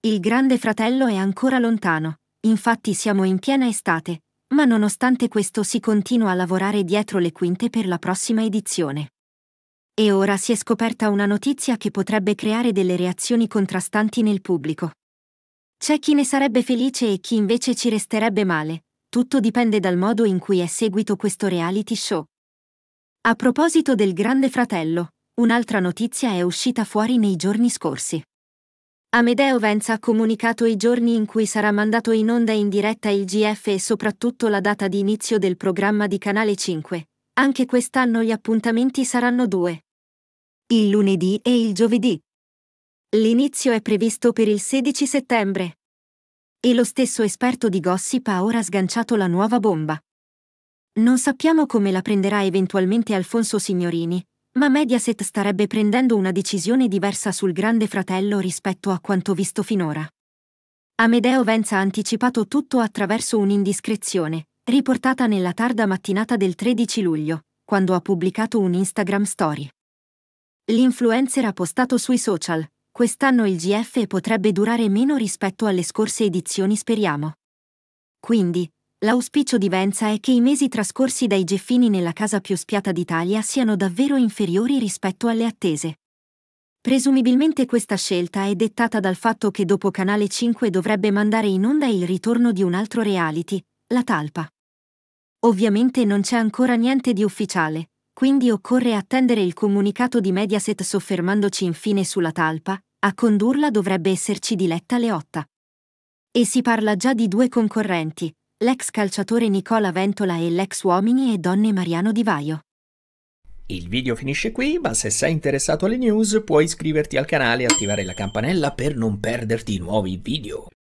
Il Grande Fratello è ancora lontano, infatti siamo in piena estate, ma nonostante questo si continua a lavorare dietro le quinte per la prossima edizione. E ora si è scoperta una notizia che potrebbe creare delle reazioni contrastanti nel pubblico. C'è chi ne sarebbe felice e chi invece ci resterebbe male, tutto dipende dal modo in cui è seguito questo reality show. A proposito del Grande Fratello, un'altra notizia è uscita fuori nei giorni scorsi. Amedeo Venza ha comunicato i giorni in cui sarà mandato in onda in diretta il GF e soprattutto la data di inizio del programma di Canale 5. Anche quest'anno gli appuntamenti saranno due. Il lunedì e il giovedì. L'inizio è previsto per il 16 settembre. E lo stesso esperto di gossip ha ora sganciato la nuova bomba. Non sappiamo come la prenderà eventualmente Alfonso Signorini, ma Mediaset starebbe prendendo una decisione diversa sul Grande Fratello rispetto a quanto visto finora. Amedeo Venza ha anticipato tutto attraverso un'indiscrezione, riportata nella tarda mattinata del 13 luglio, quando ha pubblicato un Instagram story. L'influencer ha postato sui social, quest'anno il GF potrebbe durare meno rispetto alle scorse edizioni speriamo. Quindi, L'auspicio di Venza è che i mesi trascorsi dai Geffini nella casa più spiata d'Italia siano davvero inferiori rispetto alle attese. Presumibilmente questa scelta è dettata dal fatto che dopo Canale 5 dovrebbe mandare in onda il ritorno di un altro reality, La Talpa. Ovviamente non c'è ancora niente di ufficiale, quindi occorre attendere il comunicato di Mediaset soffermandoci infine sulla talpa, a condurla dovrebbe esserci Diletta Leotta. E si parla già di due concorrenti, l'ex calciatore Nicola Ventola e l'ex uomini e donne Mariano Di Vaio. Il video finisce qui, ma se sei interessato alle news puoi iscriverti al canale e attivare la campanella per non perderti nuovi video.